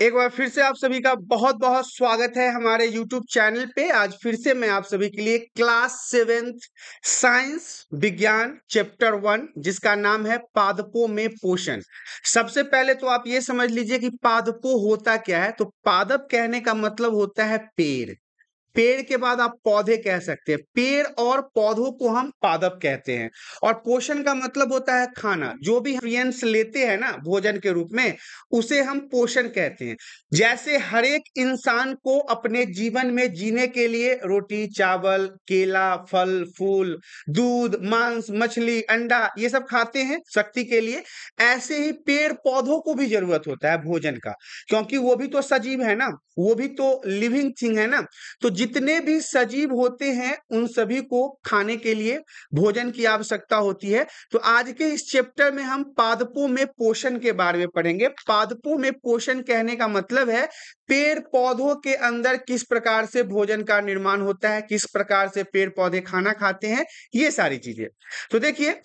एक बार फिर से आप सभी का बहुत-बहुत स्वागत है हमारे यूट्यूब चैनल पे। आज फिर से मैं आप सभी के लिए क्लास सेवेंथ साइंस विज्ञान चैप्टर वन जिसका नाम है पादपों में पोषण। सबसे पहले तो आप ये समझ लीजिए कि पादपों होता क्या है? तो पादप कहने का मतलब होता है पेड़। पेड़ के बाद आप पौधे कह सकते हैं। पेड़ और पौधों को हम पादप कहते हैं। और पोषण का मतलब होता है खाना। जो भी न्यूट्रिएंट्स लेते हैं ना भोजन के रूप में, उसे हम पोषण कहते हैं। जैसे हर एक इंसान को अपने जीवन में जीने के लिए रोटी, चावल, केला, फल, फूल, दूध, मांस, मछली, अंडा, ये सब खाते हैं शक्ति के लिए। ऐसे ही पेड़ पौधों को भी ज़रूरत होता है भोजन का। क्योंकि वो भी तो सजीव है ना, वो भी तो लिविंग थिंग है ना। तो जितने भी सजीव होते हैं, उन सभी को खाने के लिए भोजन की आवश्यकता होती है। तो आज के इस चैप्टर में हम पादपों में पोषण के बारे में पढ़ेंगे। पादपों में पोषण कहने का मतलब है पेड़ पौधों के अंदर किस प्रकार से भोजन का निर्माण होता है, किस प्रकार से पेड़ पौधे खाना खाते हैं, ये सारी चीज़ें। तो देखिए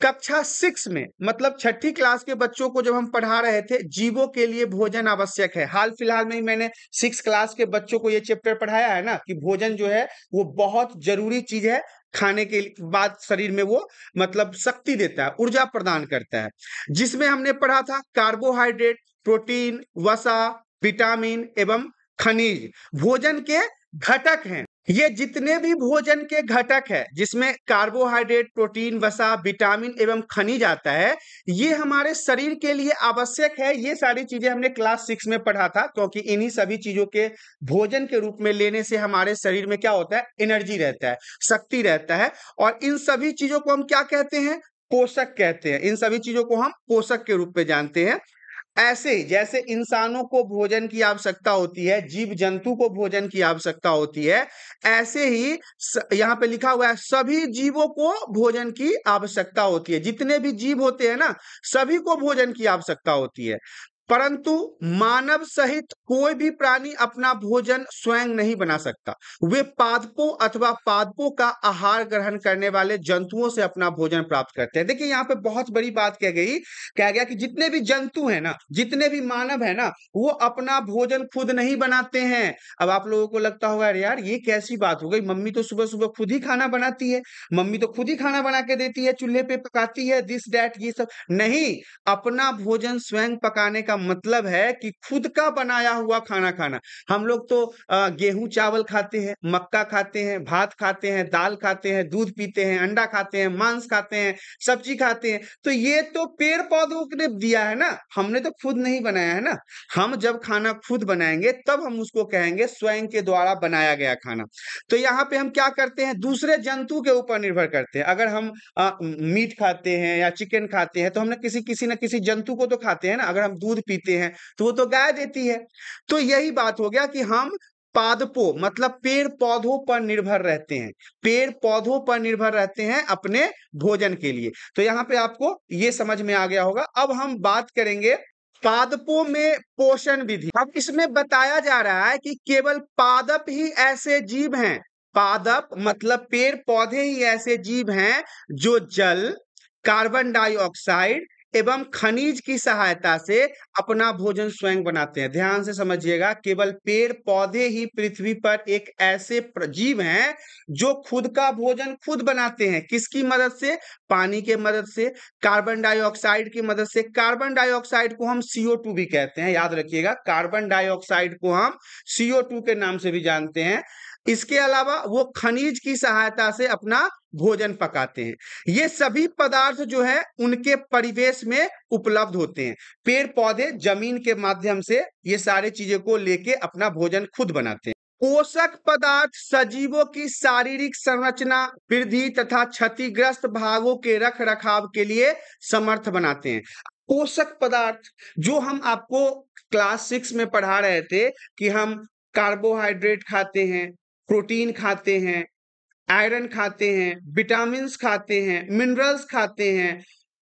कक्षा सिक्स में मतलब छठी क्लास के बच्चों को जब हम पढ़ा रहे थे, जीवों के लिए भोजन आवश्यक है। हाल फ़िलहाल में ही मैंने सिक्स क्लास के बच्चों को ये चैप्टर पढ़ाया है ना, कि भोजन जो है, वो बहुत ज़रूरी चीज़ है, खाने के बाद शरीर में वो मतलब शक्ति देता है, ऊर्जा प्रदान करता है। जिसमें हमने पढ़ा था कार्बोहाइड्रेट, प्रोटीन, वसा, विटामिन एवं खनिज। भोजन के घटक हैं। ये जितने भी भोजन के घटक है, जिसमें कार्बोहाइड्रेट प्रोटीन वसा विटामिन एवं खनिज आता है, ये हमारे शरीर के लिए आवश्यक है। ये सारी चीज़ें हमने क्लास सिक्स में पढ़ा था, क्योंकि इन्हीं सभी चीज़ों के भोजन के रूप में लेने से हमारे शरीर में क्या होता है? एनर्जी रहता है, शक्ति रहता है। और इन सभी चीज़ों को हम क्या कहते हैं? पोषक कहते हैं। इन सभी चीज़ों को हम पोषक के रूप में जानते हैं। ऐसे ही जैसे इंसानों को भोजन की आवश्यकता होती है, जीव जंतु को भोजन की आवश्यकता होती है, ऐसे ही यहाँ पे लिखा हुआ है, सभी जीवों को भोजन की आवश्यकता होती है। जितने भी जीव होते हैं ना, सभी को भोजन की आवश्यकता होती है। परंतु मानव सहित कोई भी प्राणी अपना भोजन स्वयं नहीं बना सकता। वे पादपों अथवा पादपों का आहार ग्रहण करने वाले जंतुओं से अपना भोजन प्राप्त करते हैं। देखिए, यहाँ पे बहुत बड़ी बात कह गई, कह गया कि जितने भी जंतु हैं ना, जितने भी मानव है ना, वो अपना भोजन खुद नहीं बनाते हैं। अब आप लोगों को लगता होगा, अरे यार, ये कैसी बात हो गई? मम्मी तो सुबह सुबह खुद ही खाना बनाती है, मम्मी तो खुद ही खाना बना के देती है, चूल्हे पे पकाती है दिस डैट ये सब। नहीं, अपना भोजन स्वयं पकाने का मतलब है कि खुद का बनाया हुआ खाना खाना। हम लोग तो गेहूँ चावल खाते हैं, मक्का खाते हैं, भात खाते हैं, दाल खाते हैं, दूध पीते हैं, अंडा खाते हैं, मांस खाते हैं, सब्ज़ी खाते हैं। तो ये तो पेड़ पौधों ने दिया है ना? हमने तो खुद नहीं बनाया है ना? हम जब खाना खुद बनाएँगे, तब हम उसको कहेंगे स्वयं के द्वारा बनाया गया खाना। तो यहाँ पे हम क्या करते हैं? दूसरे जंतु के ऊपर निर्भर करते हैं। अगर हम मीट खाते हैं या चिकन खाते हैं तो हमने किसी किसी न किसी जंतु को तो खाते हैं ना? अगर हम दूध पीते हैं तो वो तो गाय देती है। तो यही बात हो गया कि हम पादपों मतलब पेड़ पौधों पर निर्भर रहते हैं। पेड़ पौधों पर निर्भर रहते हैं अपने भोजन के लिए। तो यहाँ पे आपको ये समझ में आ गया होगा। अब हम बात करेंगे पादपों में पोषण विधि। अब इसमें बताया जा रहा है कि केवल पादप ही ऐसे जीव हैं। पादप मतलब पेड़ पौधे ही ऐसे जीव हैं जो जल, कार्बन डाइऑक्साइड एवं खनिज की सहायता से अपना भोजन स्वयं बनाते हैं। ध्यान से समझिएगा, केवल पेड़, पौधे ही पृथ्वी पर एक ऐसे जीव हैं जो खुद का भोजन खुद बनाते हैं। किसकी मदद से? पानी के मदद से, कार्बन डाइऑक्साइड की मदद से। कार्बन डाइऑक्साइड को हम सीओ भी कहते हैं। याद रखिएगा, कार्बन डाइऑक्साइड को हम सीओ के नाम से भी जानते हैं। इसके अलावा वो खनिज की सहायता से अपना भोजन पकाते हैं। ये सभी पदार्थ जो है, उनके परिवेश में उपलब्ध होते हैं। पेड़ पौधे ज़मीन के माध्यम से ये सारे चीज़ों को लेके अपना भोजन खुद बनाते हैं। पोषक पदार्थ सजीवों की शारीरिक संरचना, वृद्धि तथा क्षतिग्रस्त भागों के रख रखाव के लिए समर्थ बनाते हैं। पोषक पदार्थ, जो हम आपको क्लास सिक्स में पढ़ा रहे थे कि हम कार्बोहाइड्रेट खाते हैं प्रोटीन खाते हैं आयरन खाते हैं विटामिन खाते हैं मिनरल्स खाते हैं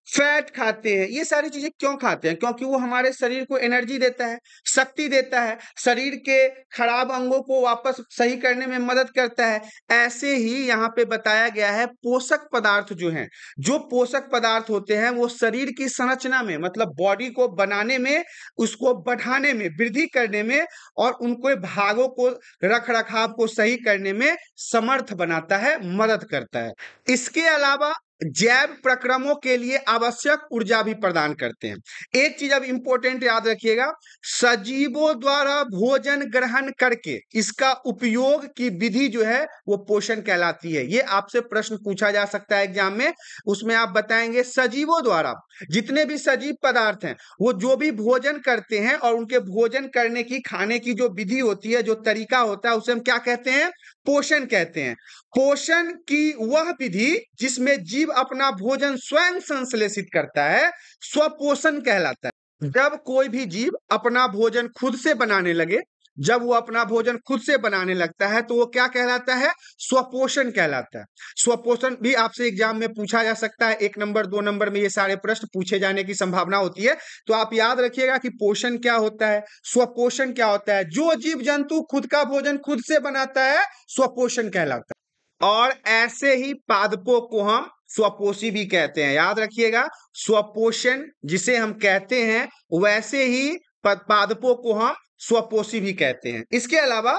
फैट खाते हैं। ये सारी चीज़ें क्यों खाते हैं? क्योंकि वो हमारे शरीर को एनर्जी देता है, शक्ति देता है। शरीर के खराब अंगों को वापस सही करने में मदद करता है। ऐसे ही यहाँ पे बताया गया है पोषक पदार्थ जो हैं, जो पोषक पदार्थ होते हैं वो शरीर की संरचना में मतलब बॉडी को बनाने में, उसको बढ़ाने में, वृद्धि करने में और उनको भागों को रख रखाव को सही करने में समर्थ बनाता है, मदद करता है। इसके अलावा जैव प्रक्रमों के लिए आवश्यक ऊर्जा भी प्रदान करते हैं। एक चीज़ अब इंपॉर्टेंट याद रखिएगा, सजीवों द्वारा भोजन ग्रहण करके इसका उपयोग की विधि जो है, वो पोषण कहलाती है। ये आपसे प्रश्न पूछा जा सकता है एग्ज़ाम में। उसमें आप बताएँगे सजीवों द्वारा, जितने भी सजीव पदार्थ हैं, वो जो भी भोजन करते हैं और उनके भोजन करने की, खाने की जो विधि होती है, जो तरीका होता है, उसे हम क्या कहते हैं? पोषण कहते हैं। पोषण की वह विधि जिसमें जीव अपना भोजन स्वयं संश्लेषित करता है, स्वपोषण कहलाता है। जब कोई भी जीव अपना भोजन खुद से बनाने लगे जब वो अपना भोजन खुद से बनाने लगता है तो वो क्या कहलाता है? स्वपोषण कहलाता है। स्वपोषण भी आपसे एग्ज़ाम में पूछा जा सकता है। एक नंबर, दो नंबर में ये सारे प्रश्न पूछे जाने की संभावना होती है। तो आप याद रखिएगा कि पोषण क्या होता है? स्वपोषण क्या होता है? जो जीव जंतु खुद का भोजन खुद से बनाता है, स्वपोषण कहलाता है। और ऐसे ही पादपों को हम स्वपोषी भी कहते हैं। याद रखिएगा, स्वपोषण जिसे हम कहते हैं, वैसे ही पादपों को हम स्वपोषी भी कहते हैं। इसके अलावा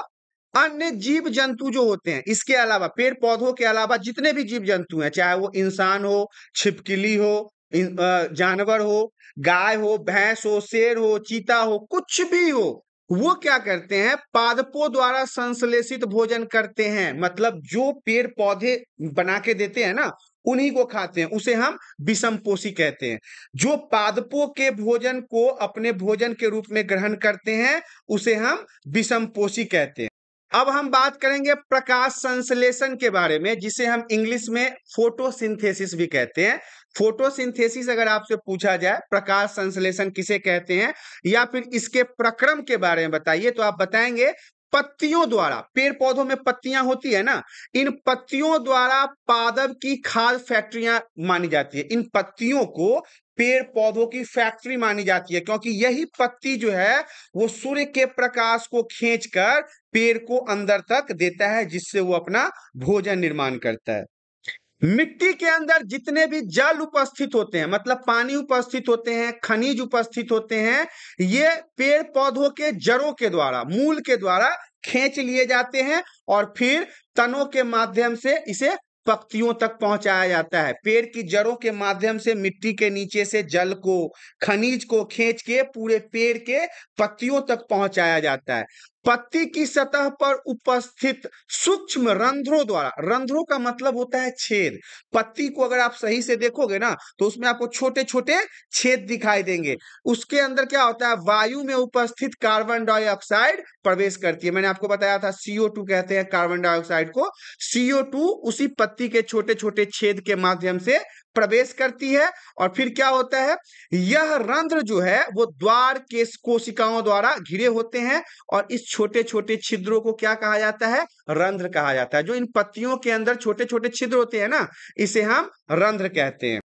अन्य जीव जंतु जो होते हैं, इसके अलावा पेड़ पौधों के अलावा जितने भी जीव जंतु हैं, चाहे वो इंसान हो, छिपकली हो जानवर हो, गाय हो, भैंस हो, शेर हो, चीता हो, कुछ भी हो, वो क्या करते हैं? पादपों द्वारा संश्लेषित भोजन करते हैं। मतलब जो पेड़ पौधे बना के देते हैं ना उन्हीं को खाते हैं, उसे हम विषम पोषी कहते हैं। जो पादपों के भोजन को अपने भोजन के रूप में ग्रहण करते हैं, उसे हम विषम पोषी कहते हैं। अब हम बात करेंगे प्रकाश संश्लेषण के बारे में, जिसे हम इंग्लिश में फोटोसिंथेसिस भी कहते हैं। फोटोसिंथेसिस अगर आपसे पूछा जाए, प्रकाश संश्लेषण किसे कहते हैं, या फिर इसके प्रक्रम के बारे में बताइए तो आप बताएँगे पत्तियों द्वारा पेड़ पौधों में पत्तियाँ होती है ना, इन पत्तियों द्वारा पादब की खाद फैक्ट्रियाँ मानी जाती है। इन पत्तियों को पेड़ पौधों की फैक्ट्री मानी जाती है, क्योंकि यही पत्ती जो है, वो सूर्य के प्रकाश को खींचकर पेड़ को अंदर तक देता है, जिससे वो अपना भोजन निर्माण करता है। मिट्टी के अंदर जितने भी जल उपस्थित होते हैं मतलब पानी उपस्थित होते हैं, खनिज उपस्थित होते हैं, ये पेड़ पौधों के जड़ों के द्वारा, मूल के द्वारा खींच लिए जाते हैं और फिर तनों के माध्यम से इसे पत्तियों तक पहुँचाया जाता है। पेड़ की जड़ों के माध्यम से मिट्टी के नीचे से जल को, खनिज को खींच के पूरे पेड़ के पत्तियों तक पहुँचाया जाता है। पत्ती की सतह पर उपस्थित सूक्ष्म रंध्रों द्वारा, रंध्रों का मतलब होता है छेद। पत्ती को अगर आप सही से देखोगे ना तो उसमें आपको छोटे छोटे छेद दिखाई देंगे। उसके अंदर क्या होता है, वायु में उपस्थित कार्बन डाइऑक्साइड प्रवेश करती है। मैंने आपको बताया था सीओ कहते हैं कार्बन डाइऑक्साइड को। सीओ उसी पत्ती के छोटे छोटे छेद के माध्यम से प्रवेश करती है और फिर क्या होता है? यह रंध्र जो है, वो द्वार के कोशिकाओं द्वारा घिरे होते हैं और इस छोटे छोटे छिद्रों को क्या कहा जाता है? रंध्र कहा जाता है। जो इन पत्तियों के अंदर छोटे छोटे छिद्र होते हैं ना, इसे हम रंध्र कहते हैं।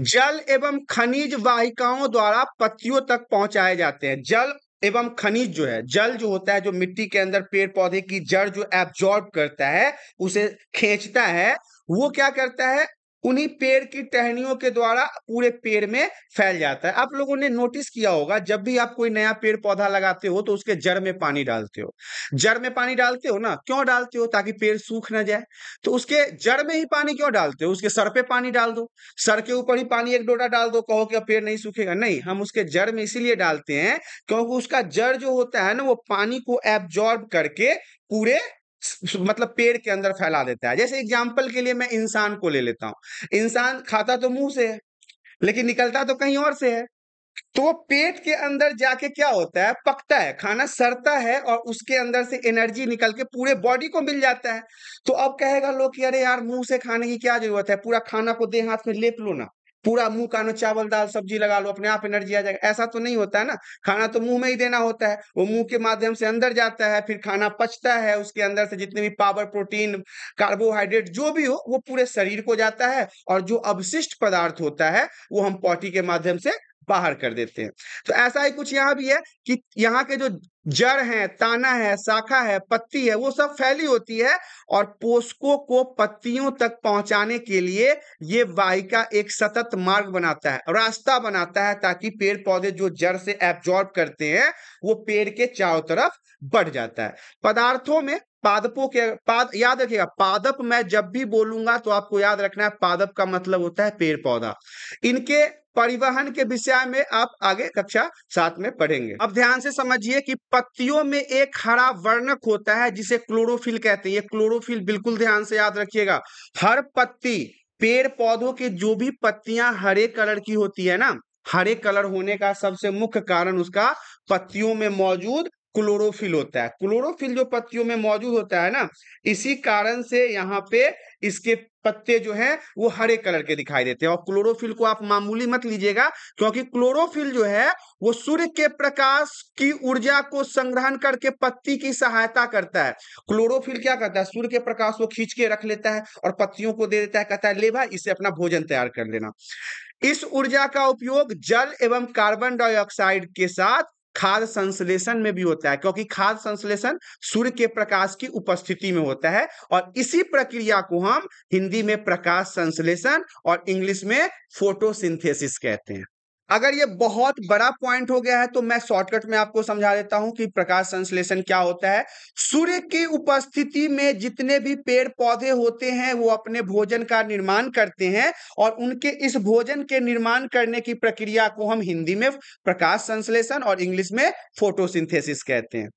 जल एवं खनिज वाहिकाओं द्वारा पत्तियों तक पहुँचाए जाते हैं। जल एवं खनिज जो है, जल जो होता है, जो मिट्टी के अंदर पेड़ पौधे की जड़ जो एब्जॉर्ब करता है, उसे खींचता है, वो क्या करता है? उन्हीं पेड़ की टहनियों के द्वारा पूरे पेड़ में फैल जाता है। आप लोगों ने नोटिस किया होगा, जब भी आप कोई नया पेड़ पौधा लगाते हो तो उसके जड़ में पानी डालते हो। जड़ में पानी डालते हो ना, क्यों डालते हो? ताकि पेड़ सूख ना जाए। तो उसके जड़ में ही पानी क्यों डालते हो? उसके सर पे पानी डाल दो। सर के ऊपर ही पानी एक डोडा डाल दो, कहो कि अब पेड़ नहीं सूखेगा। नहीं, हम उसके जड़ में इसीलिए डालते हैं, क्योंकि उसका जड़ जो होता है ना, वो पानी को एब्जॉर्ब करके पूरे मतलब पेड़ के अंदर फैला देता है। जैसे एग्ज़ाम्पल के लिए मैं इंसान को ले लेता हूँ। इंसान खाता तो मुँह से है, लेकिन निकलता तो कहीं और से है। तो वो पेट के अंदर जाके क्या होता है? पकता है, खाना सड़ता है और उसके अंदर से एनर्जी निकल के पूरे बॉडी को मिल जाता है। तो अब कहेगा लोग कि अरे यार मुँह से खाने की क्या ज़रूरत है? पूरा खाना को दे हाथ में लेप लो ना। पूरा मुँह, कानो, चावल, दाल, सब्ज़ी लगा लो, अपने आप एनर्जी आ जाएगा। ऐसा तो नहीं होता है ना? खाना तो मुँह में ही देना होता है। वो मुँह के माध्यम से अंदर जाता है, फिर खाना पचता है, उसके अंदर से जितने भी पावर, प्रोटीन, कार्बोहाइड्रेट जो भी हो, वो पूरे शरीर को जाता है और जो अवशिष्ट पदार्थ होता है, वो हम पॉटी के माध्यम से बाहर कर देते हैं। तो ऐसा ही कुछ यहाँ भी है कि यहाँ के जो जड़ है, ताना है, शाखा है, पत्ती है, वो सब फैली होती है और पोषकों को पत्तियों तक पहुँचाने के लिए ये वाहिका एक सतत मार्ग बनाता है, रास्ता बनाता है ताकि पेड़ पौधे जो जड़ से एब्जॉर्ब करते हैं, वो पेड़ के चारों तरफ़ बढ़ जाता है। पदार्थों में पादपों के, पाद, याद रखिएगा, पादप मैं जब भी बोलूँगा तो आपको याद रखना है, पादप का मतलब होता है पेड़ पौधा इनके परिवहन के विषय में आप आगे कक्षा सात में पढ़ेंगे। अब ध्यान से समझिए कि पत्तियों में एक हरा वर्णक होता है, जिसे क्लोरोफिल कहते हैं। ये क्लोरोफिल बिल्कुल ध्यान से याद रखिएगा। हर पत्ती पेड़ पौधों के जो भी पत्तियाँ हरे कलर की होती है ना, हरे कलर होने का सबसे मुख्य कारण उसका पत्तियों में मौजूद क्लोरोफिल होता है। क्लोरोफिल जो पत्तियों में मौजूद होता है ना, इसी कारण से यहाँ पे इसके पत्ते जो है, वो हरे कलर के दिखाई देते हैं। और क्लोरोफिल को आप मामूली मत लीजिएगा, क्योंकि क्लोरोफिल जो है, वो सूर्य के प्रकाश की ऊर्जा को संग्रहण करके पत्ती की सहायता करता है। क्लोरोफिल क्या करता है? सूर्य के प्रकाश को खींच के रख लेता है और पत्तियों को दे देता है, कहता है, ले भाई, इसे अपना भोजन तैयार कर लेना। इस ऊर्जा का उपयोग जल एवं कार्बन डाइऑक्साइड के साथ खाद संश्लेषण में भी होता है, क्योंकि खाद संश्लेषण सूर्य के प्रकाश की उपस्थिति में होता है और इसी प्रक्रिया को हम हिंदी में प्रकाश संश्लेषण और इंग्लिश में फोटोसिंथेसिस कहते हैं। अगर ये बहुत बड़ा पॉइंट हो गया है तो मैं शॉर्टकट में आपको समझा देता हूँ कि प्रकाश संश्लेषण क्या होता है। सूर्य की उपस्थिति में जितने भी पेड़ पौधे होते हैं, वो अपने भोजन का निर्माण करते हैं और उनके इस भोजन के निर्माण करने की प्रक्रिया को हम हिंदी में प्रकाश संश्लेषण और इंग्लिश में फोटोसिंथेसिस कहते हैं।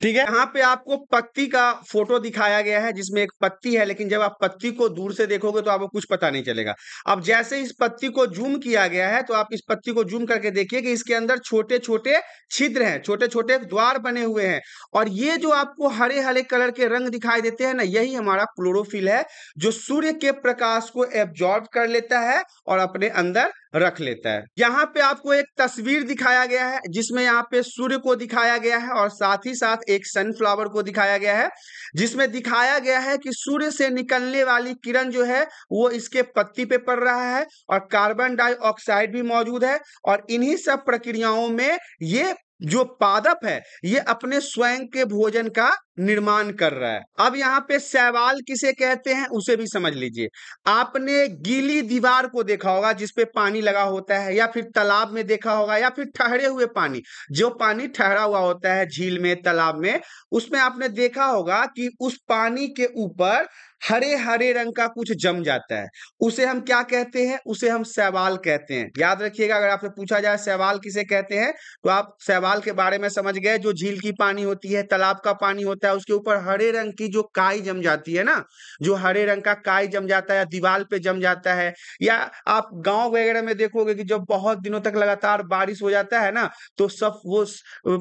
ठीक है? यहाँ पे आपको पत्ती का फ़ोटो दिखाया गया है, जिसमें एक पत्ती है, लेकिन जब आप पत्ती को दूर से देखोगे तो आपको कुछ पता नहीं चलेगा। अब जैसे इस पत्ती को जूम किया गया है तो आप इस पत्ती को जूम करके देखिए कि इसके अंदर छोटे छोटे छिद्र हैं छोटे छोटे द्वार बने हुए हैं। और ये जो आपको हरे हरे कलर के रंग दिखाई देते हैं ना, यही हमारा क्लोरोफिल है, जो सूर्य के प्रकाश को एब्जॉर्ब कर लेता है और अपने अंदर रख लेता है। यहाँ पे आपको एक तस्वीर दिखाया गया है, जिसमें यहाँ पे सूर्य को दिखाया गया है और साथ ही साथ एक सनफ्लावर को दिखाया गया है, जिसमें दिखाया गया है कि सूर्य से निकलने वाली किरण जो है, वो इसके पत्ती पे पड़ रहा है और कार्बन डाइऑक्साइड भी मौजूद है और इन्हीं सब प्रक्रियाओं में ये जो पादप है, ये अपने स्वयं के भोजन का निर्माण कर रहा है। अब यहाँ पे सवाल किसे कहते हैं, उसे भी समझ लीजिए। आपने गीली दीवार को देखा होगा जिसपे पानी लगा होता है, या फिर तालाब में देखा होगा, या फिर ठहरे हुए पानी। जो पानी ठहरा हुआ होता है, झील में, तालाब में, उसमें आपने देखा होगा कि उस पानी के ऊपर हरे हरे रंग का कुछ जम जाता है। उसे हम क्या कहते हैं? उसे हम सवाल कहते हैं। याद रखिएगा, अगर आपसे पूछा जाए सवाल किसे कहते हैं तो आप सवाल के बारे में समझ गए, जो झील की पानी होती है, तालाब का पानी होता है, उसके ऊपर हरे रंग की जो काई जम जाती है ना, जो हरे रंग का काई जम जाता है या दीवार पे जम जाता है, या आप गाँव वगैरह में देखोगे कि जब बहुत दिनों तक लगातार बारिश हो जाता है ना तो सब वो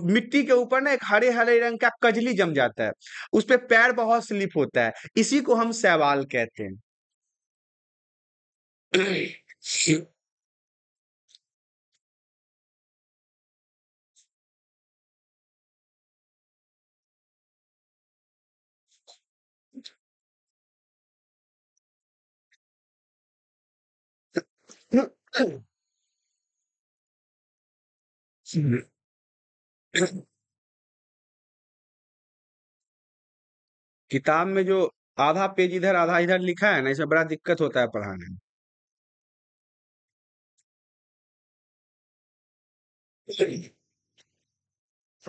मिट्टी के ऊपर ना एक हरे हरे रंग का कजली जम जाता है। उस पर पैर बहुत स्लिप होता है। इसी को हम हम सवाल कहते हैं। किताब में जो आधा पेज इधर, आधा इधर लिखा है ना, इसमें बड़ा दिक्कत होता है पढ़ाने में।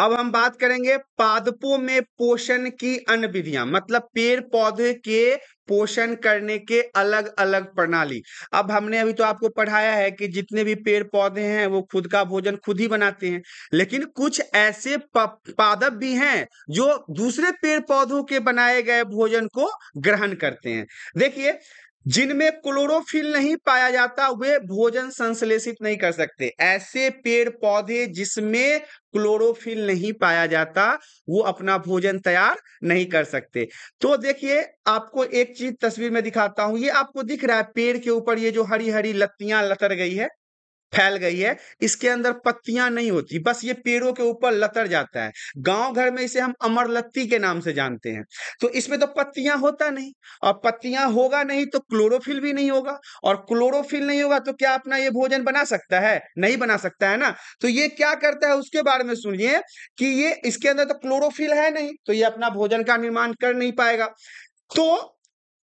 अब हम बात करेंगे पादपों में पोषण की अन्य विधियाँ मतलब पेड़ पौधे के पोषण करने के अलग अलग प्रणाली। अब हमने अभी तो आपको पढ़ाया है कि जितने भी पेड़ पौधे हैं, वो खुद का भोजन खुद ही बनाते हैं। लेकिन कुछ ऐसे पादप भी हैं, जो दूसरे पेड़ पौधों के बनाए गए भोजन को ग्रहण करते हैं। देखिए जिनमें क्लोरोफिल नहीं पाया जाता, वे भोजन संश्लेषित नहीं कर सकते। ऐसे पेड़ पौधे जिसमें क्लोरोफिल नहीं पाया जाता, वो अपना भोजन तैयार नहीं कर सकते। तो देखिए, आपको एक चीज़ तस्वीर में दिखाता हूँ। ये आपको दिख रहा है पेड़ के ऊपर ये जो हरी हरी लत्तियाँ लतर गई है। फैल गई है, इसके अंदर पत्तियाँ नहीं होती, बस ये पेड़ों के ऊपर लतर जाता है। गाँव घर में इसे हम अमरलत्ती के नाम से जानते हैं। तो इसमें तो पत्तियाँ होता नहीं, और पत्तियाँ होगा नहीं तो क्लोरोफिल भी नहीं होगा, और क्लोरोफिल नहीं होगा तो क्या अपना ये भोजन बना सकता है? नहीं बना सकता, है ना? तो ये क्या करता है उसके बारे में सुनिए, कि ये इसके अंदर तो क्लोरोफिल है नहीं तो ये अपना भोजन का निर्माण कर नहीं पाएगा। तो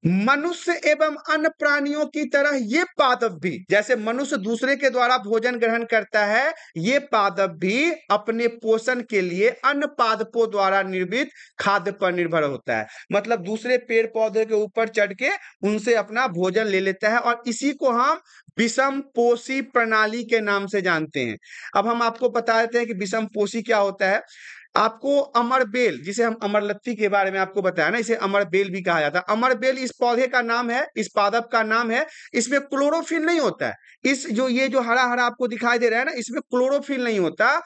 मनुष्य एवं अन्य प्राणियों की तरह ये पादप भी, जैसे मनुष्य दूसरे के द्वारा भोजन ग्रहण करता है, ये पादप भी अपने पोषण के लिए अन्य पादपों द्वारा निर्मित खाद्य पर निर्भर होता है। मतलब दूसरे पेड़ पौधे के ऊपर चढ़ के उनसे अपना भोजन ले लेता है और इसी को हम विषम पोषी प्रणाली के नाम से जानते हैं। अब हम आपको बता देते हैं कि विषम पोषी क्या होता है। आपको अमर बेल, जिसे हम अमरलत्ती के बारे में आपको बताया ना, इसे अमर बेल भी कहा जाता है। अमर बेल इस पौधे का नाम है, इस पादप का नाम है, इसमें क्लोरोफिल नहीं होता है। इस जो ये जो हरा हरा आपको दिखाई दे रहा है ना, इसमें क्लोरोफिल नहीं होता।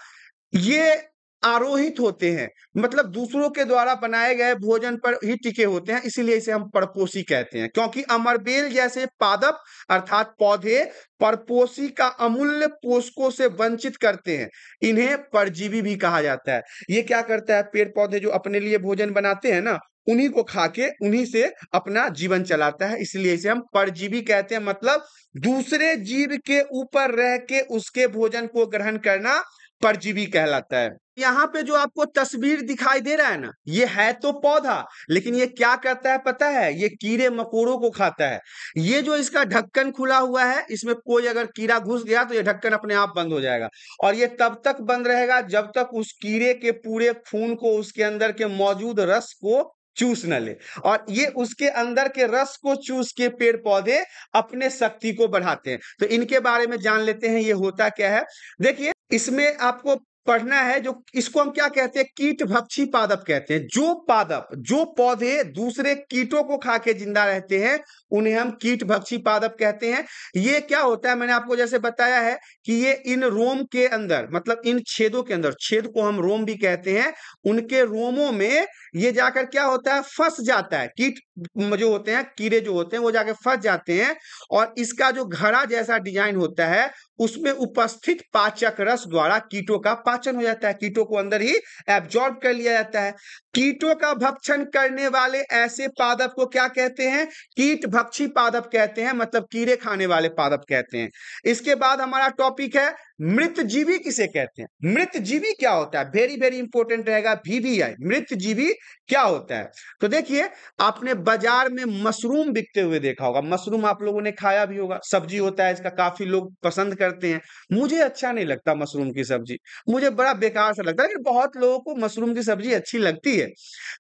ये आरोहित होते हैं। मतलब दूसरों के द्वारा बनाए गए भोजन पर ही टिके होते हैं, इसीलिए इसे हम परपोषी कहते हैं। क्योंकि अमरबेल जैसे पादप, अर्थात पौधे परपोषी का अमूल्य पोषकों से वंचित करते हैं। इन्हें परजीवी भी कहा जाता है। ये क्या करता है? पेड़ पौधे जो अपने लिए भोजन बनाते हैं ना, उन्हीं को खा के उन्हीं से अपना जीवन चलाता है। इसलिए इसे हम परजीवी कहते हैं। मतलब दूसरे जीव के ऊपर रह के उसके भोजन को ग्रहण करना परजीवी कहलाता है। यहाँ पे जो आपको तस्वीर दिखाई दे रहा है ना, ये है तो पौधा, लेकिन ये क्या करता है पता है? ये कीड़े मकोड़ों को खाता है। ये जो इसका ढक्कन खुला हुआ है, इसमें कोई अगर कीड़ा घुस गया तो ये ढक्कन अपने आप बंद हो जाएगा। और ये तब तक बंद रहेगा जब तक उस कीड़े के पूरे खून को उसके अंदर के मौजूद रस को चूस न ले। और ये उसके अंदर के रस को चूस के पेड़ पौधे अपने शक्ति को बढ़ाते हैं। तो इनके बारे में जान लेते हैं, ये होता क्या है? देखिए, इसमें आपको पढ़ना है जो, इसको हम क्या कहते हैं? कीट भक्षी पादप कहते हैं। जो पादप, जो पौधे दूसरे कीटों को खा के ज़िंदा रहते हैं, उन्हें हम कीट भक्षी पादप कहते हैं। ये क्या होता है? मैंने आपको जैसे बताया है कि ये इन रोम के अंदर मतलब इन छेदों के अंदर, छेद को हम रोम भी कहते हैं, उनके रोमों में ये जाकर क्या होता है? फंस जाता है। कीट जो होते हैं, कीड़े जो होते हैं, वो जाकर फंस जाते हैं और इसका जो घड़ा जैसा डिज़ाइन होता है, उसमें उपस्थित पाचक रस द्वारा कीटों का पाचन हो जाता है कीटों को अंदर ही एब्जॉर्ब कर लिया जाता है। कीटों का भक्षण करने वाले ऐसे पादप को क्या कहते हैं? कीट भक्षी पादप कहते हैं मतलब कीड़े खाने वाले पादप कहते हैं। इसके बाद हमारा टॉपिक है मृत जीवी किसे कहते हैं? मृत जीवी क्या होता है? वेरी वेरी इंपॉर्टेंट रहेगा वीवीआई मृत जीवी क्या होता है? तो देखिए, आपने बाज़ार में मशरूम बिकते हुए देखा होगा, मशरूम आप लोगों ने खाया भी होगा, सब्ज़ी होता है, इसका काफ़ी लोग पसंद करते हैं। मुझे अच्छा नहीं लगता मशरूम की सब्ज़ी, मुझे बड़ा बेकार सा लगता है, लेकिन बहुत लोगों को मशरूम की सब्ज़ी अच्छी लगती है।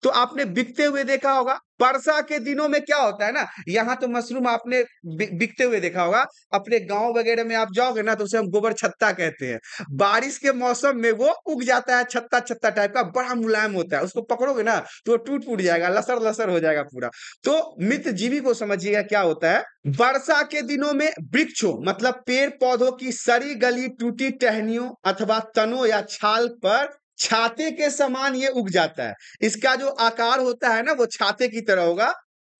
तो आपने बिकते हुए देखा होगा वर्षा के दिनों में क्या होता है ना, यहाँ तो मशरूम आपने बिकते हुए देखा होगा, अपने गाँव वगैरह में आप जाओगे ना तो उसे हम गोबर छत्ता कहते हैं। बारिश के मौसम में वो उग जाता है, छत्ता छत्ता टाइप का, बड़ा मुलायम होता है, उसको पकड़ोगे ना तो टूट फूट जाएगा, लसर लसर हो जाएगा पूरा। तो मित्र जीवी को समझिएगा क्या होता है वर्षा के दिनों में वृक्षों मतलब पेड़ पौधों की सड़ी गली टूटी टहनियों अथवा तनों या छाल पर छाते के समान ये उग जाता है। इसका जो आकार होता है ना वो छाते की तरह होगा।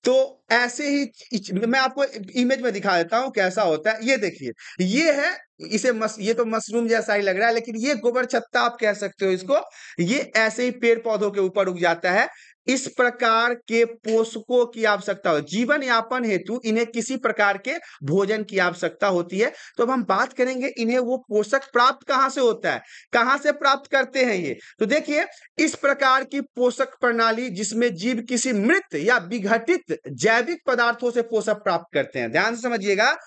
तो ऐसे ही मैं आपको इमेज में दिखा देता हूँ कैसा होता है। ये देखिए ये है इसे मस, ये तो मशरूम जैसा ही लग रहा है लेकिन ये गोबर छत्ता आप कह सकते हो इसको। ये ऐसे ही पेड़ पौधों के ऊपर उग जाता है। इस प्रकार के पोषकों की आवश्यकता हो। जीवन यापन हेतु इन्हें किसी प्रकार के भोजन की आवश्यकता होती है। तो अब हम बात करेंगे इन्हें वो पोषक प्राप्त कहाँ से होता है? कहाँ से प्राप्त करते हैं ये? तो देखिए, इस प्रकार की पोषक प्रणाली जिसमें जीव किसी मृत या विघटित जैविक पदार्थों से पोषक प्राप्त करते हैं। ध्यान से समझिएगा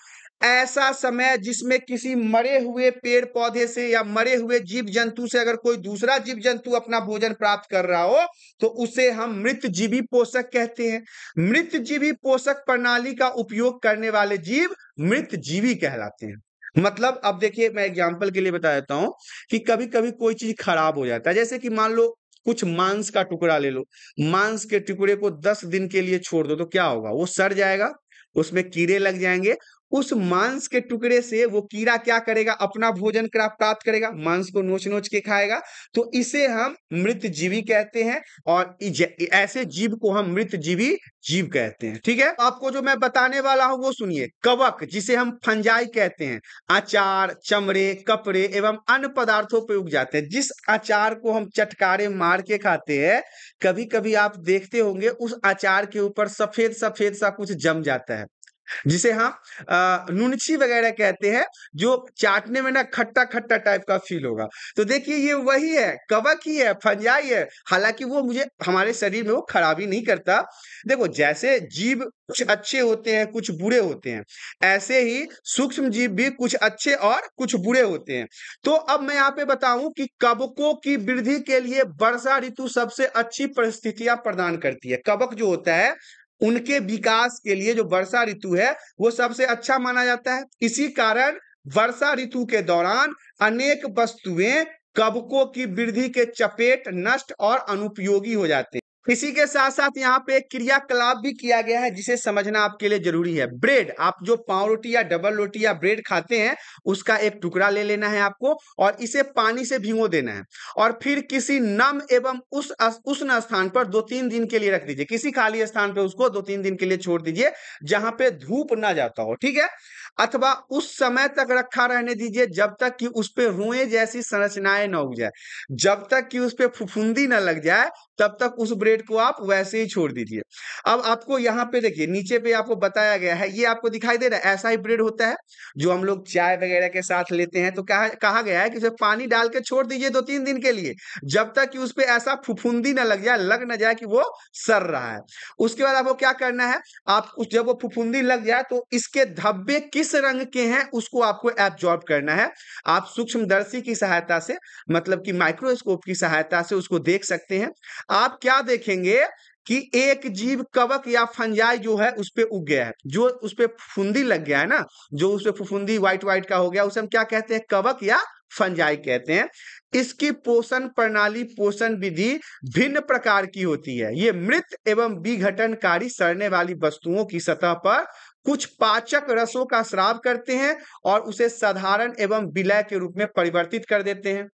ऐसा समय जिसमें किसी मरे हुए पेड़ पौधे से या मरे हुए जीव जंतु से अगर कोई दूसरा जीव जंतु अपना भोजन प्राप्त कर रहा हो तो उसे हम मृत जीवी पोषक कहते हैं। मृत जीवी पोषक प्रणाली का उपयोग करने वाले जीव मृत जीवी कहलाते हैं। मतलब अब देखिए, मैं एग्ज़ाम्पल के लिए बता देता हूँ कि कभी कभी कोई चीज़ खराब हो जाता है। जैसे कि मान लो कुछ मांस का टुकड़ा ले लो। मांस के टुकड़े को दस दिन के लिए छोड़ दो तो क्या होगा? वो सड़ जाएगा, उसमें कीड़े लग जाएँगे उस मांस के टुकड़े से वो कीड़ा क्या करेगा? अपना भोजन प्राप्त करेगा। मांस को नोच नोच के खाएगा। तो इसे हम मृत जीवी कहते हैं और ऐसे जीव को हम मृत जीवी जीव कहते हैं। ठीक है? आपको जो मैं बताने वाला हूँ वो सुनिए। कवक, जिसे हम फंजाई कहते हैं। अचार, चमड़े, कपड़े एवं अन्य पदार्थों पर उग जाते हैं। जिस अचार को हम चटकारे मार के खाते हैं कभी कभी आप देखते होंगे उस अचार के ऊपर सफ़ेद सफ़ेद सा कुछ जम जाता है। जिसे हम नुनछी वगैरह कहते हैं, जो चाटने में ना खट्टा खट्टा टाइप का फील होगा। तो देखिए, ये वही है, कवक ही है फंजाई है हालाँकि वो मुझे, हमारे शरीर में वो खराबी नहीं करता। देखो, जैसे जीव कुछ अच्छे होते हैं, कुछ बुरे होते हैं, ऐसे ही सूक्ष्म जीव भी कुछ अच्छे और कुछ बुरे होते हैं। तो अब मैं यहाँ पे बताऊँ कि कबकों की वृद्धि के लिए वर्षा ऋतु सबसे अच्छी परिस्थितियाँ प्रदान करती है। कवक जो होता है उनके विकास के लिए जो वर्षा ऋतु है, वो सबसे अच्छा माना जाता है। इसी कारण वर्षा ऋतु के दौरान अनेक वस्तुएँ कवकों की वृद्धि के चपेट, नष्ट और अनुपयोगी हो जाते हैं। इसी के साथ साथ यहाँ पे क्रियाकलाप भी किया गया है, जिसे समझना आपके लिए ज़रूरी है। ब्रेड, आप जो पाव रोटी या डबल रोटी या ब्रेड खाते हैं, उसका एक टुकड़ा ले लेना है आपको और इसे पानी से भिगो देना है। और फिर किसी नम एवं उस उष्ण स्थान पर दो तीन दिन के लिए रख दीजिए। किसी खाली स्थान पर उसको दो तीन दिन के लिए छोड़ दीजिए, जहाँ पे धूप ना जाता हो, ठीक है? अथवा उस समय तक रखा रहने दीजिए जब तक कि उस पर रुए जैसी संरचनाएँ न उग जाए। जब तक कि उस पर फुफुंदी न लग जाए, तब तक उस ब्रेड को आप वैसे ही छोड़ दीजिए। अब आपको यहाँ पे देखिए, नीचे पे आपको बताया गया है, ये आपको दिखाई दे रहा है, ऐसा ही ब्रेड होता है, जो हम लोग चाय वगैरह के साथ लेते हैं तो कहा कहा गया है कि उसे पानी डाल के छोड़ दीजिए दो तीन दिन के लिए, जब तक कि उस पर ऐसा फुफुंदी ना लग जाए, लग ना जाए कि वो सर रहा है। उसके बाद आपको क्या करना है, आप जब वो फुफुंदी लग जाए तो इसके धब्बे किस रंग के हैं, उसको आपको एब्जॉर्ब करना है। आप सूक्ष्मदर्शी की सहायता से मतलब कि माइक्रोस्कोप की सहायता से उसको देख सकते हैं। आप क्या देखेंगे कि एक जीव कवक या फंजाई जो है उस पर उग गया है। जो उस पर फुंदी लग गया है ना, जो उस पर फुंदी व्हाइट व्हाइट का हो गया, उसे हम क्या कहते हैं? कवक या फंजाई कहते हैं। इसकी पोषण प्रणाली, पोषण विधि भिन्न प्रकार की होती है। ये मृत एवं विघटनकारी सड़ने वाली वस्तुओं की सतह पर कुछ पाचक रसों का श्राव करते हैं और उसे साधारण एवं विलय के रूप में परिवर्तित कर देते हैं।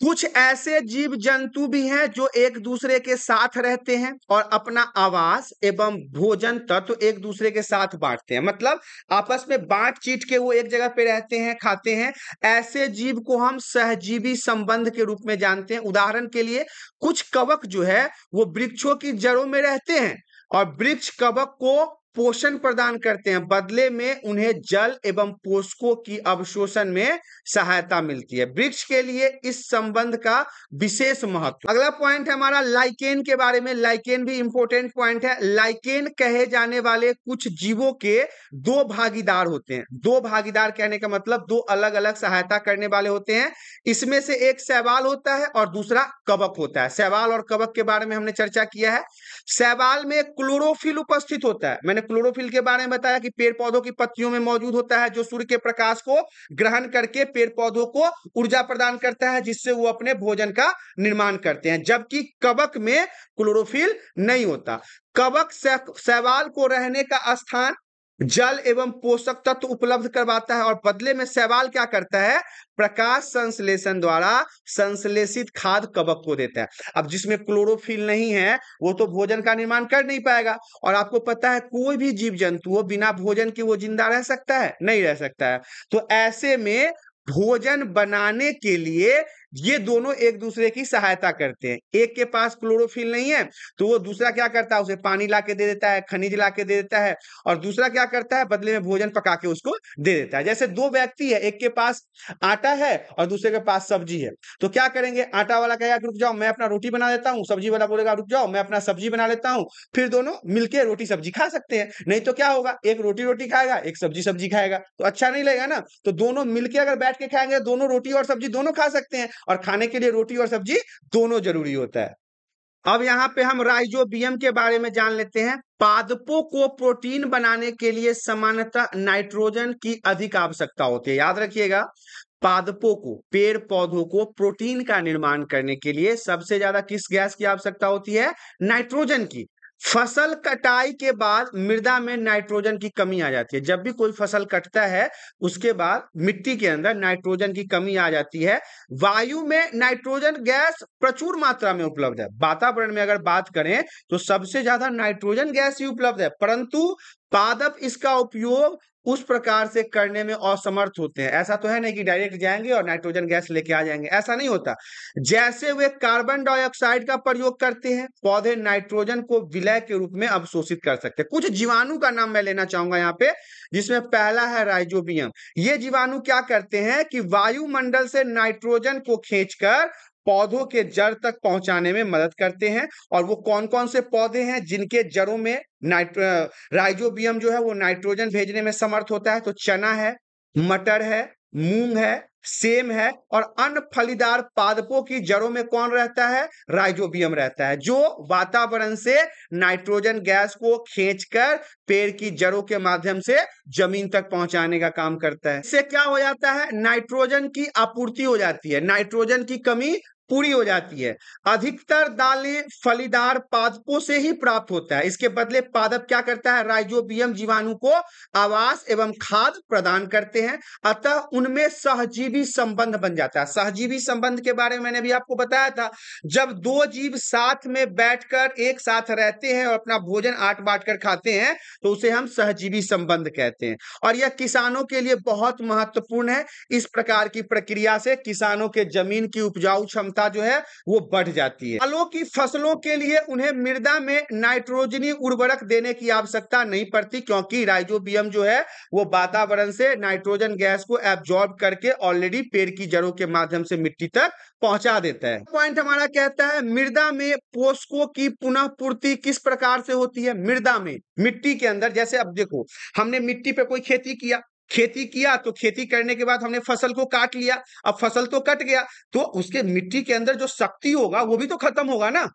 कुछ ऐसे जीव जंतु भी हैं जो एक दूसरे के साथ रहते हैं और अपना आवास एवं भोजन तत्व तो एक दूसरे के साथ बांटते हैं। मतलब आपस में बांट चीट के वो एक जगह पे रहते हैं, खाते हैं। ऐसे जीव को हम सहजीवी संबंध के रूप में जानते हैं। उदाहरण के लिए कुछ कवक जो है वो वृक्षों की जड़ों में रहते हैं और वृक्ष कवक को पोषण प्रदान करते हैं। बदले में उन्हें जल एवं पोषकों की अवशोषण में सहायता मिलती है। वृक्ष के लिए इस संबंध का विशेष महत्व। अगला पॉइंट है हमारा लाइकेन के बारे में। लाइकेन भी इंपॉर्टेंट पॉइंट है। लाइकेन कहे जाने वाले कुछ जीवों के दो भागीदार होते हैं। दो भागीदार कहने का मतलब दो अलग अलग सहायता करने वाले होते हैं। इसमें से एक सैवाल होता है और दूसरा कवक होता है। सैवाल और कवक के बारे में हमने चर्चा किया है। सैवाल में क्लोरोफिल उपस्थित होता है। मैंने क्लोरोफिल के बारे में बताया कि पेड़ पौधों की पत्तियों में मौजूद होता है, जो सूर्य के प्रकाश को ग्रहण करके पेड़ पौधों को ऊर्जा प्रदान करता है, जिससे वो अपने भोजन का निर्माण करते हैं। जबकि कवक में क्लोरोफिल नहीं होता। कवक शैवाल को रहने का स्थान जल एवं पोषक तत्व उपलब्ध करवाता है और बदले में सवाल क्या करता है? प्रकाश संश्लेषण द्वारा संश्लेषित खाद कवक को देता है। अब जिसमें क्लोरोफिल नहीं है, वो तो भोजन का निर्माण कर नहीं पाएगा। और आपको पता है, कोई भी जीव जंतु बिना भोजन के वो ज़िंदा रह सकता है? नहीं रह सकता है। तो ऐसे में भोजन बनाने के लिए ये दोनों एक दूसरे की सहायता करते हैं। एक के पास क्लोरोफिल नहीं है तो वो दूसरा क्या करता है? उसे पानी ला के दे देता है, खनिज ला के दे देता है और दूसरा क्या करता है? बदले में भोजन पका के उसको दे देता है। जैसे दो व्यक्ति है, एक के पास आटा है और दूसरे के पास सब्ज़ी है तो क्या करेंगे? आटा वाला कहेगा, रुक जाओ, मैं अपना रोटी बना देता हूँ। सब्ज़ी वाला बोलेगा, रुक जाओ, मैं अपना सब्ज़ी बना लेता हूँ। फिर दोनों मिलकर रोटी सब्ज़ी खा सकते हैं। नहीं तो क्या होगा? एक रोटी रोटी खाएगा, एक सब्ज़ी सब्ज़ी खाएगा। तो अच्छा नहीं लगेगा ना? तो दोनों मिलकर अगर बैठ के खाएँगे, दोनों रोटी और सब्ज़ी दोनों खा सकते हैं। और खाने के लिए रोटी और सब्ज़ी दोनों ज़रूरी होता है। अब यहाँ पे हम राइजोबियम के बारे में जान लेते हैं। पादपों को प्रोटीन बनाने के लिए सामान्यतः नाइट्रोजन की अधिक आवश्यकता होती है। याद रखिएगा, पादपों को पेड़ पौधों को प्रोटीन का निर्माण करने के लिए सबसे ज़्यादा किस गैस की आवश्यकता होती है? नाइट्रोजन की। फ़सल कटाई के बाद मृदा में नाइट्रोजन की कमी आ जाती है। जब भी कोई फ़सल कटता है, उसके बाद मिट्टी के अंदर नाइट्रोजन की कमी आ जाती है। वायु में नाइट्रोजन गैस प्रचुर मात्रा में उपलब्ध है। वातावरण में अगर बात करें तो सबसे ज़्यादा नाइट्रोजन गैस ही उपलब्ध है। परंतु पादप इसका उपयोग उस प्रकार से करने में असमर्थ होते हैं। ऐसा तो है नहीं कि डायरेक्ट जाएँगे और नाइट्रोजन गैस लेके आ जाएँगे। ऐसा नहीं होता। जैसे वे कार्बन डाइऑक्साइड का प्रयोग करते हैं, पौधे नाइट्रोजन को विलय के रूप में अवशोषित कर सकते हैं। कुछ जीवाणु का नाम मैं लेना चाहूँगा यहाँ पे, जिसमें पहला है राइजोबियम। ये जीवाणु क्या करते हैं कि वायुमंडल से नाइट्रोजन को खींचकर पौधों के जड़ तक पहुँचाने में मदद करते हैं। और वो कौन कौन से पौधे हैं जिनके जड़ों में नाइट्रो राइजोबियम जो है वो नाइट्रोजन भेजने में समर्थ होता है? तो चना है, मटर है, मूंग है, सेम है। और अन्य फलीदार पादपों की जड़ों में कौन रहता है? राइजोबियम रहता है, जो वातावरण से नाइट्रोजन गैस को खींचकर पेड़ की जड़ों के माध्यम से ज़मीन तक पहुँचाने का काम करता है। इससे क्या हो जाता है? नाइट्रोजन की आपूर्ति हो जाती है। नाइट्रोजन की कमी पूरी हो जाती है। अधिकतर दालें फलीदार पादपों से ही प्राप्त होता है। इसके बदले पादप क्या करता है? राइजोबियम जीवाणु को आवास एवं खाद प्रदान करते हैं, अतः उनमें सहजीवी संबंध बन जाता है। सहजीवी संबंध के बारे में मैंने भी आपको बताया था, जब दो जीव साथ में बैठकर एक साथ रहते हैं और अपना भोजन आट बांट कर खाते हैं तो उसे हम सहजीवी संबंध कहते हैं। और यह किसानों के लिए बहुत महत्वपूर्ण है। इस प्रकार की प्रक्रिया से किसानों के ज़मीन की उपजाऊ क्षमता क्षमता जो है वो बढ़ जाती है। फलों की फ़सलों के लिए उन्हें मृदा में नाइट्रोजनी उर्वरक देने की आवश्यकता नहीं पड़ती क्योंकि राइजोबियम जो है वो वातावरण से नाइट्रोजन गैस को एब्जॉर्ब करके ऑलरेडी पेड़ की जड़ों के माध्यम से मिट्टी तक पहुँचा देता है। पॉइंट हमारा कहता है, मृदा में पोषकों की पुनः पूर्ति किस प्रकार से होती है? मृदा में, मिट्टी के अंदर। जैसे अब देखो, हमने मिट्टी पे कोई खेती किया खेती किया तो खेती करने के बाद हमने फ़सल को काट लिया। अब फ़सल तो कट गया तो उसके मिट्टी के अंदर जो शक्ति होगा, वो भी तो खत्म होगा ना।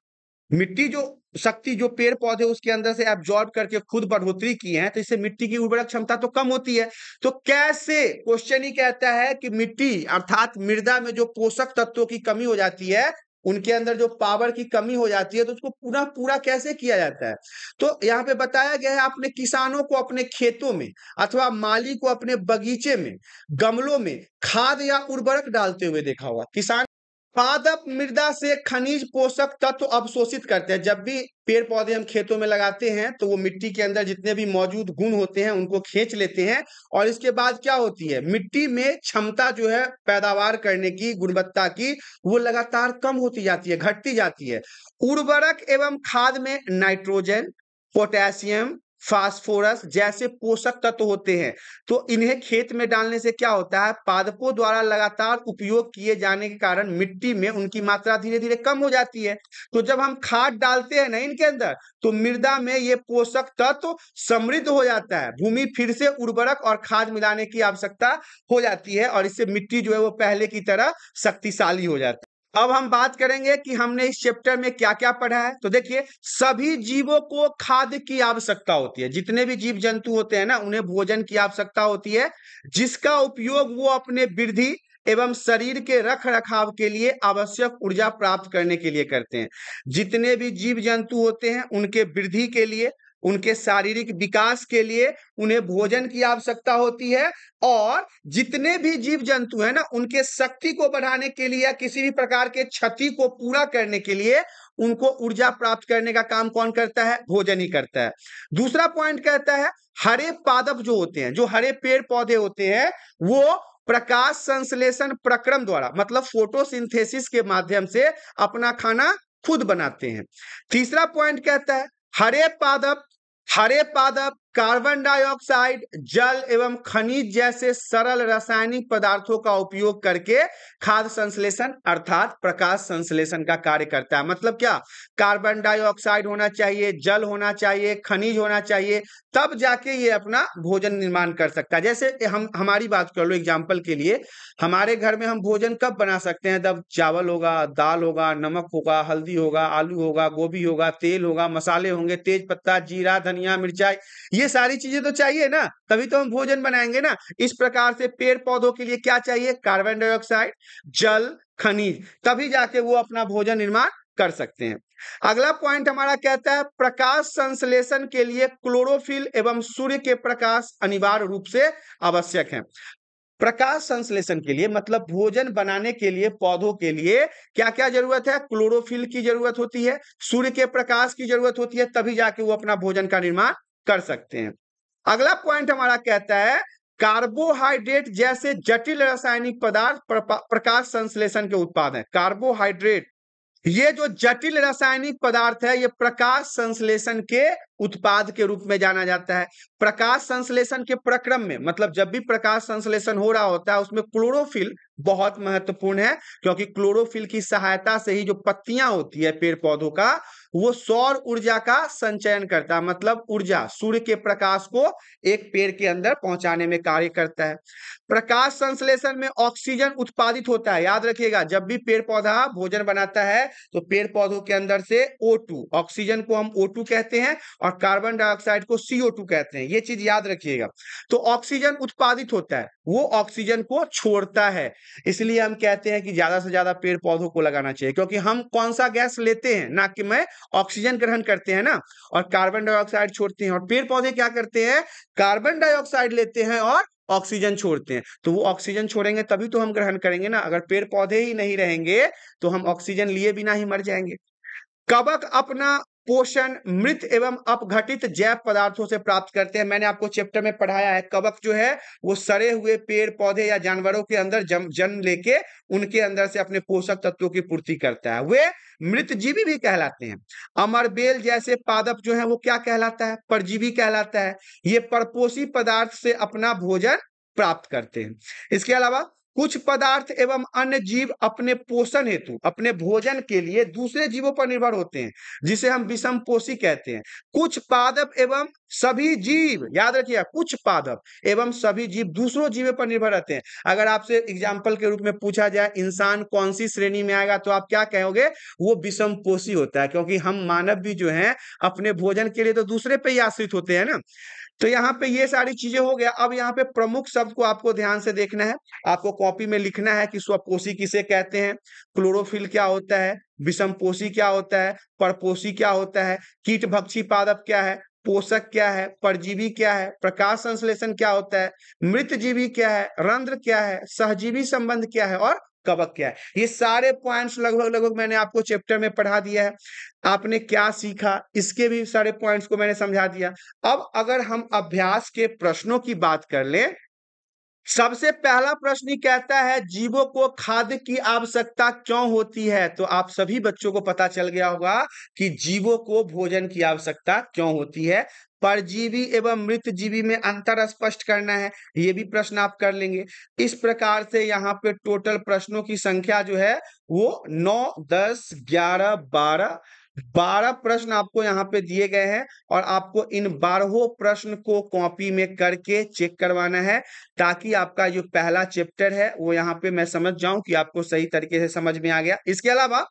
मिट्टी जो शक्ति, जो पेड़ पौधे उसके अंदर से एब्जॉर्ब करके खुद बढ़ोतरी की है तो इससे मिट्टी की उर्वरक क्षमता तो कम होती है। तो कैसे? क्वेश्चन ही कहता है कि मिट्टी, अर्थात मृदा में जो पोषक तत्वों की कमी हो जाती है उनके अंदर जो पावर की कमी हो जाती है तो उसको पुनः पूरा कैसे किया जाता है? तो यहाँ पे बताया गया है आपने किसानों को अपने खेतों में अथवा माली को अपने बगीचे में, गमलों में खाद या उर्वरक डालते हुए देखा हुआ किसान पादप मृदा से खनिज पोषक तत्व अवशोषित करते हैं। जब भी पेड़ पौधे हम खेतों में लगाते हैं तो वो मिट्टी के अंदर जितने भी मौजूद गुण होते हैं, उनको खींच लेते हैं और इसके बाद क्या होती है? मिट्टी में क्षमता जो है पैदावार करने की, गुणवत्ता की, वो लगातार कम होती जाती है, घटती जाती है। उर्वरक एवं खाद में नाइट्रोजन, पोटेशियम फास्फोरस जैसे पोषक तत्व होते हैं। तो इन्हें खेत में डालने से क्या होता है? पादपों द्वारा लगातार उपयोग किए जाने के कारण मिट्टी में उनकी मात्रा धीरे धीरे कम हो जाती है। तो जब हम खाद डालते हैं ना इनके अंदर तो मृदा में ये पोषक तत्व समृद्ध हो जाता है। भूमि फिर से उर्वरक और खाद मिलाने की आवश्यकता हो जाती है और इससे मिट्टी जो है वो पहले की तरह शक्तिशाली हो जाती है। अब हम बात करेंगे कि हमने इस चैप्टर में क्या क्या पढ़ा है। तो देखिए, सभी जीवों को खाद्य की आवश्यकता होती है। जितने भी जीव जंतु होते हैं ना, उन्हें भोजन की आवश्यकता होती है, जिसका उपयोग वो अपने वृद्धि एवं शरीर के रख रखाव के लिए आवश्यक ऊर्जा प्राप्त करने के लिए करते हैं। जितने भी जीव जंतु होते हैं, उनके वृद्धि के लिए उनके शारीरिक विकास के लिए उन्हें भोजन की आवश्यकता होती है और जितने भी जीव जंतु है ना, उनके शक्ति को बढ़ाने के लिए या किसी भी प्रकार के क्षति को पूरा करने के लिए उनको ऊर्जा प्राप्त करने का काम कौन करता है? भोजन ही करता है। दूसरा पॉइंट कहता है, हरे पादप जो होते हैं, जो हरे पेड़ पौधे होते हैं, वो प्रकाश संश्लेषण प्रक्रम द्वारा मतलब फोटोसिंथेसिस के माध्यम से अपना खाना खुद बनाते हैं। तीसरा पॉइंट कहता है हरे पादप हरे पादप कार्बन डाइऑक्साइड, जल एवं खनिज जैसे सरल रासायनिक पदार्थों का उपयोग करके खाद्य संश्लेषण अर्थात प्रकाश संश्लेषण का कार्य करता है। मतलब क्या? कार्बन डाइऑक्साइड होना चाहिए, जल होना चाहिए, खनिज होना चाहिए, तब जाके ये अपना भोजन निर्माण कर सकता है। जैसे हम, हमारी बात कर लो एग्ज़ाम्पल के लिए, हमारे घर में हम भोजन कब बना सकते हैं? तब चावल होगा, दाल होगा, नमक होगा, हल्दी होगा, आलू होगा, गोभी होगा, तेल होगा, मसाले होंगे, तेज पत्ता, जीरा, धनिया, मिर्चाई, ये सारी चीज़ें तो चाहिए ना। तभी तो हम भोजन बनाएँगे ना। इस प्रकार से पेड़ पौधों के लिए क्या चाहिए? कार्बन डाइऑक्साइड, जल, खनिज। तभी जाके वो अपना भोजन निर्माण कर सकते हैं। अगला पॉइंट हमारा कहता है, प्रकाश संश्लेषण के लिए क्लोरोफिल एवं सूर्य के प्रकाश अनिवार्य रूप से आवश्यक है। प्रकाश संश्लेषण के लिए मतलब भोजन बनाने के लिए, पौधों के लिए क्या क्या ज़रूरत है? क्लोरोफिल की ज़रूरत होती है, सूर्य के प्रकाश की ज़रूरत होती है, तभी जाके वो अपना भोजन का निर्माण कर सकते हैं। अगला पॉइंट हमारा कहता है कार्बोहाइड्रेट जैसे जटिल रासायनिक पदार्थ प्रकाश संश्लेषण के उत्पाद है। कार्बोहाइड्रेट ये जो जटिल रासायनिक पदार्थ है, ये प्रकाश संश्लेषण के उत्पाद के रूप में जाना जाता है। प्रकाश संश्लेषण के प्रक्रम में मतलब जब भी प्रकाश संश्लेषण हो रहा होता है, उसमें क्लोरोफिल बहुत महत्वपूर्ण है, क्योंकि क्लोरोफिल की सहायता से ही जो पत्तियाँ होती है पेड़ पौधों का, वो सौर ऊर्जा का संचयन करता है। मतलब ऊर्जा, सूर्य के प्रकाश को एक पेड़ के अंदर पहुँचाने में कार्य करता है। प्रकाश संश्लेषण में ऑक्सीजन उत्पादित होता है, याद रखिएगा, जब भी पेड़ पौधा भोजन बनाता है तो पेड़ पौधों के अंदर से O2 ऑक्सीजन को हम O2 कहते हैं और कार्बन डाइऑक्साइड को CO2 कहते हैं, ये चीज़ याद रखिएगा। तो ऑक्सीजन उत्पादित होता है वो ऑक्सीजन को छोड़ता है। इसलिए हम कहते हैं कि ज़्यादा से ज़्यादा पेड़ पौधों को लगाना चाहिए, क्योंकि हम कौन सा गैस लेते हैं? ना कि मैं ऑक्सीजन ग्रहण करते हैं ना? और कार्बन डाइऑक्साइड छोड़ते हैं। और पेड़ पौधे क्या करते हैं? कार्बन डाइऑक्साइड लेते हैं और ऑक्सीजन छोड़ते हैं। तो वो ऑक्सीजन छोड़ेंगे तभी तो हम ग्रहण करेंगे ना। अगर पेड़ पौधे ही नहीं रहेंगे तो हम ऑक्सीजन लिए बिना ही मर जाएँगे। कबक अपना पोषण मृत एवं अपघटित जैव पदार्थों से प्राप्त करते हैं। मैंने आपको चैप्टर में पढ़ाया है, कवक जो है, वो सड़े हुए पेड़ पौधे या जानवरों के अंदर जन्म लेके उनके अंदर से अपने पोषक तत्वों की पूर्ति करता है। वे मृत जीवी भी कहलाते हैं। अमरबेल जैसे पादप जो है, वो क्या कहलाता है? परजीवी कहलाता है। ये परपोषी पदार्थ से अपना भोजन प्राप्त करते हैं। इसके अलावा कुछ पदार्थ एवं अन्य जीव अपने पोषण हेतु, अपने भोजन के लिए दूसरे जीवों पर निर्भर होते हैं, जिसे हम विषम पोषी कहते हैं। कुछ पादप एवं सभी जीव, याद रखिए कुछ पादप एवं सभी जीव दूसरों जीवों पर निर्भर रहते हैं। अगर आपसे एग्ज़ाम्पल के रूप में पूछा जाए, इंसान कौन सी श्रेणी में आएगा तो आप क्या कहोगे? वो विषम पोषी होता है, क्योंकि हम मानव भी जो है, अपने भोजन के लिए तो दूसरे पे ही आश्रित होते हैं ना। तो यहाँ पे ये सारी चीज़ें हो गया। अब यहाँ पे प्रमुख शब्द को आपको ध्यान से देखना है। आपको कॉपी में लिखना है कि स्वपोषी किसे कहते हैं? क्लोरोफिल क्या होता है? विषम पोषी क्या होता है? परपोषी क्या होता है? कीट भक्षी पादप क्या है? पोषक क्या है, परजीवी क्या है, प्रकाश संश्लेषण क्या होता है मृत जीवी क्या है, रंध्र क्या है, सहजीवी संबंध क्या है और कवक क्या है। ये सारे पॉइंट्स लगभग लगभग मैंने आपको चैप्टर में पढ़ा दिया है। आपने क्या सीखा, इसके भी सारे पॉइंट्स को मैंने समझा दिया। अब अगर हम अभ्यास के प्रश्नों की बात कर लें सबसे पहला प्रश्न कहता है, जीवों को खाद्य की आवश्यकता क्यों होती है? तो आप सभी बच्चों को पता चल गया होगा कि जीवों को भोजन की आवश्यकता क्यों होती है। परजीवी एवं मृत जीवी में अंतर स्पष्ट करना है, ये भी प्रश्न आप कर लेंगे। इस प्रकार से यहाँ पे टोटल प्रश्नों की संख्या जो है, वो नौ, दस, ग्यारह, बारह बारह प्रश्न आपको यहाँ पे दिए गए हैं और आपको इन बारहों प्रश्न को कॉपी में करके चेक करवाना है ताकि आपका जो पहला चैप्टर है वो यहाँ पे मैं समझ जाऊँ कि आपको सही तरीके से समझ में आ गया। इसके अलावा,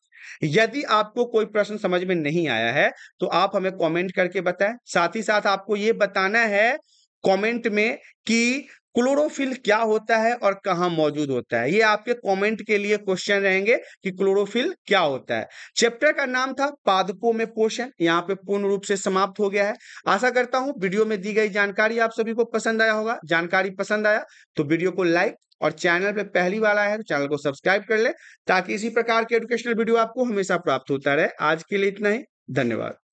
यदि आपको कोई प्रश्न समझ में नहीं आया है तो आप हमें कमेंट करके बताएँ। साथ ही साथ आपको ये बताना है कमेंट में कि क्लोरोफिल क्या होता है और कहाँ मौजूद होता है? ये आपके कमेंट के लिए क्वेश्चन रहेंगे कि क्लोरोफिल क्या होता है। चैप्टर का नाम था पादपों में पोषण। यहाँ पे पूर्ण रूप से समाप्त हो गया है। आशा करता हूँ वीडियो में दी गई जानकारी आप सभी को पसंद आया होगा। जानकारी पसंद आया तो वीडियो को लाइक और चैनल पे पहली बार आया है तो चैनल को सब्सक्राइब कर ले ताकि इसी प्रकार के एजुकेशनल वीडियो आपको हमेशा प्राप्त होता रहे। आज के लिए इतना ही। धन्यवाद।